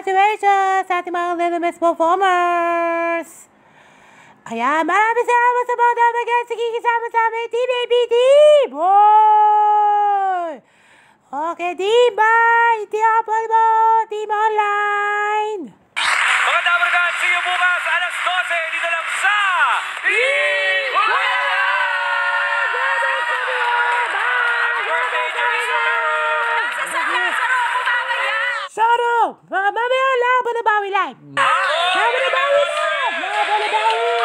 Congratulations sa ating mga Little Miss performers! Ayan, maraming salamat sa mga damagan sa kikisama sa amin, Team ABD! Boy! Okay, Team Bye! Team Apple mo! Team Online! Mga Dabargan, see you bukas alas 12 dito lang sa Happy Soro! Mga mamaya lang ba nabawi lang? Lang ba nabawi lang? Lang ba nabawi?